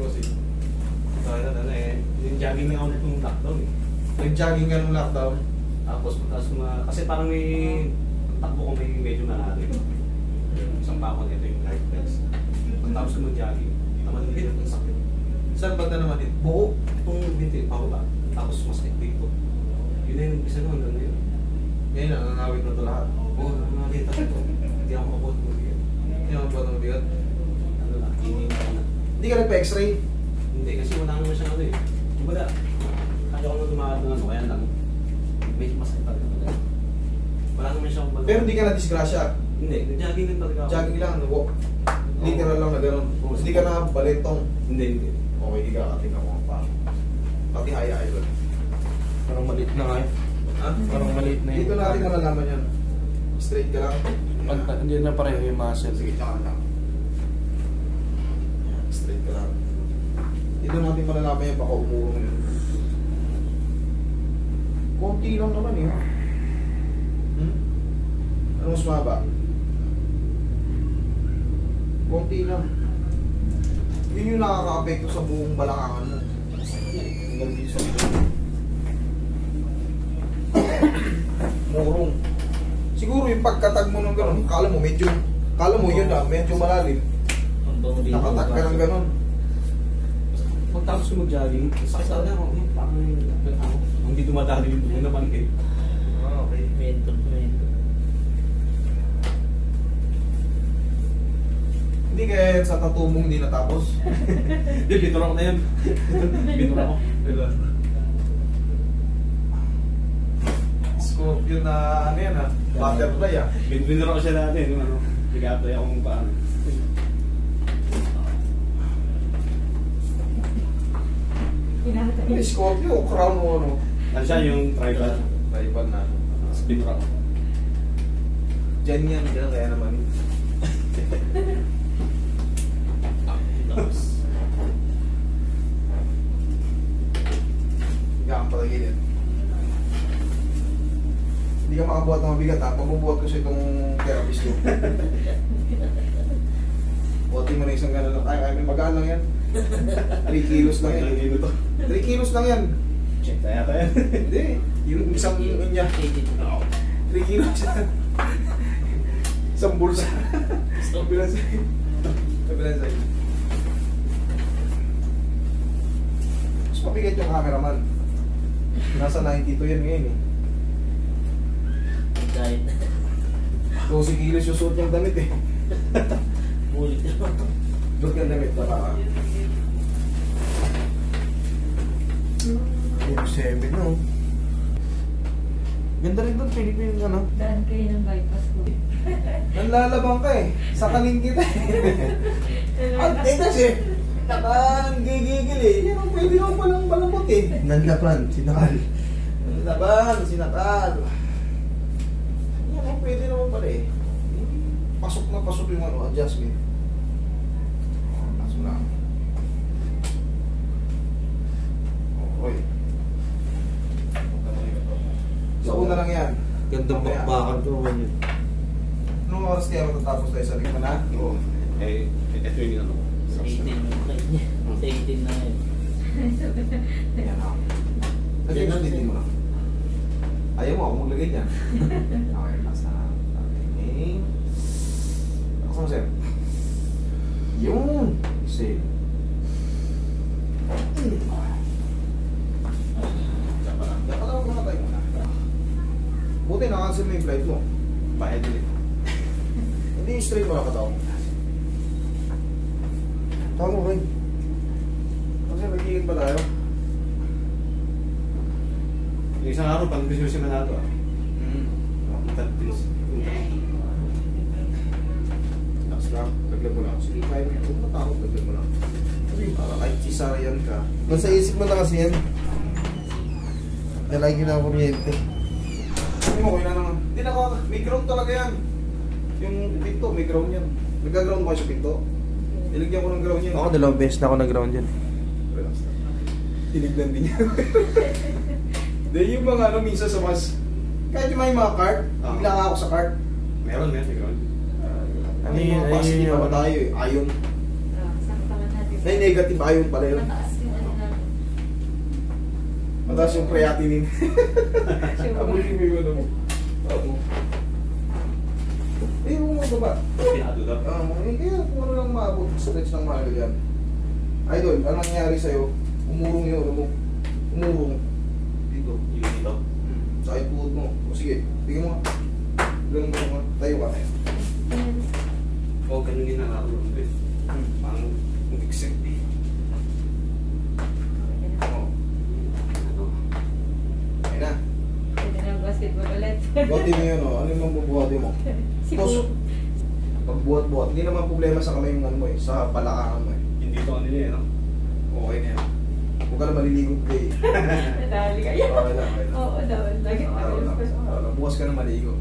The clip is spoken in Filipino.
bossing. So, ano, ano eh, yung jogging na ako nung lockdown eh. Nag-jogging ka nung lockdown. Tapos, tapos mga, kasi parang may, takbo ko may medyo malalim. Isang pa ako nito yung right legs. Tapos ko mag-jogging, naman hit, ang sakit. Saan ba na naman ito? Buo, itong binti, pababa. Tapos masakit dito. Yun na yung umpisa nun, hanggang ngayon. Ngayon, nanganawit na ito lahat. Oo, oh, nakakita ko ito. Hindi ako mabot mo. Hindi ba ng bigat? Ano na, hinihinta ko na. Hindi ka nagpa-x-ray? Hindi, kasi wala naman siyang ano eh. Kumbaga, kaya ako nang dumaan ng ano, kaya lang, medyo masakit talaga talaga. Wala naman siyang kumbaga. Pero hindi ka na-disgrasya. Hindi, nag-jogging lang talaga ako. Jogging lang, walk. Literal lang na gano'n. Oo. Hindi ka na balitong. Hindi, hindi. Okay, hindi ka kating ako pa. Pati haya ay Parang maliit na nga eh. Ha? Parang maliit na Dito natin malalaman yan. Straight ka lang. Panta, hindi na pareho yung muscle. Sige, tsaka lang. Straight ka lang. Dito natin malalaman yan, baka umurong yun. Konti lang naman eh. Hmm? Ano mas maba? Konti lang. Yun yung nakaka-apekto sa buong balakangan mo. Hanggang dito sa. Murong. Siguro yung pagkatag mo ng gano'n, kala mo medyo, kala mo yun ah, medyo malalim. Nakatag ka ng gano'n. Pagtapos ko mag-jogging, sakit talaga ako. ako. Hindi dumadali yung dugo naman eh. Ah, okay. Mental, mental. Hindi kaya sa tattoo mo hindi natapos. Hindi, binura ko na yan. binura ko. Diba? Scorpio na ano yan ah, butterfly ah. Bin binura ko siya natin. Ano, nag-apply ako kung paano. May Scorpio, crown mo ano. Ano siya yung tribal? Tribal na. Tapos binura ko. Diyan yan, diyan kaya naman. Higa ang patagilid. Hindi ka makabuhat ng mabigat ha. Pagbubuhat ko sa itong therapist ko. Buhatin mo na isang gano'n lang. Ay, ay, may magaan lang yan. 3 kilos lang yan. Ilang kilo to? 3 kilos lang yan. Check tayo tayo. Hindi. Yung isang niya. 3 kilos yan. isang bulsa. Kabilang sa'yo. Kabilang sa'yo. Mas mabigat yung cameraman. Nasa 92 yan ngayon eh. Kahit 12 kilos yung suot niyang damit eh. bulit naman. Doon yung damit na baka. 7 no. Ganda rin doon, Philippine ano. Daan kayo ng bypass ko. Nanlalabang ka eh. Sa kaling kita eh. At eh kasi, nakagigigil eh. Yan ang pwede naman palang malambot eh. Nanlaban, sinakal. Nanlaban, sinakal. Yan ang pwede naman pala eh. Pasok na pasok yung ano, adjustment. Oh, Pasok na. Okay. Sa una lang yan. Gandang bakbakan to. ganyan. Anong oras kaya matatapos tayo sa lima na? Oo. Eh, ito yung ano. Sa 18 yung kayo niya. Sa 18 na ngayon. Ayan ako. Lagyan mo dito mo na. Ayaw mo ako maglagay niya. okay, last na. Okay. Ako mo, sir. Yun. Save. Diyan pa lang. Diyan pa lang ako nakatay muna. Buti na-cancel mo yung flight mo. Bayad ulit. Hindi straight mo nakataw. Tama mo, Ray. Kasi nagigit pa tayo. Yung isang araw, pag gusto siya manalo ah. Mm. Tatis. Relax lang. Laglag mo lang. Sige, kaya mo. Huwag matakot. Laglag mo lang. Para kahit cesarean ka. Nasa isip mo na kasi yan. Nalagi na kuryente. Hindi mo, okay na naman. Hindi na May ground talaga yan. Yung pinto, may ground yan. Nagka-ground mo kayo sa pinto. Nilagyan ko ng ground yan. Ako dalawang beses na ako nag-ground yan. Relax lang. Tinignan din yan. Hindi, yung mga ano, minsan sa mas... Kahit yung may mga cart, Ah. bigla ako sa cart. Meron, meron. Meron. Ano Ano yung yun? mga positive yun? pa ba tayo eh? Ayon. Ah, May negative iron pala yun. Mataas. Mataas yung creatinine. Abutin mo yung ano mo. Abo. Eh, yung mga baba. Pinado daw. Ah, eh, kaya kung ano lang maabot, stretch ng mahal yan. Idol, ano nangyari sa'yo? Umurong yung ano mo. Umurong. Dito. Yung dito. Sa ipuot mo. O sige, tingin mo nga. Ganun mo nga. Tayo ka. O, ganun yung nararamdaman ko eh. Parang eh. Oo. Ano? Ayun na. Pwede na basketball ulit. Buhatin mo yun, oh. Ano yung mabubuhatin mo? Si Pus. Bu. Pagbuhat-buhat. Hindi naman problema sa kamay ano mo eh. Sa palakakan mo eh. Yung dito kanila eh, no? Okay na yan. Huwag ka na maliligo. Nadali kayo. Okay lang, okay lang. Oo, daw. Lagi lang. Bukas ka na maligo.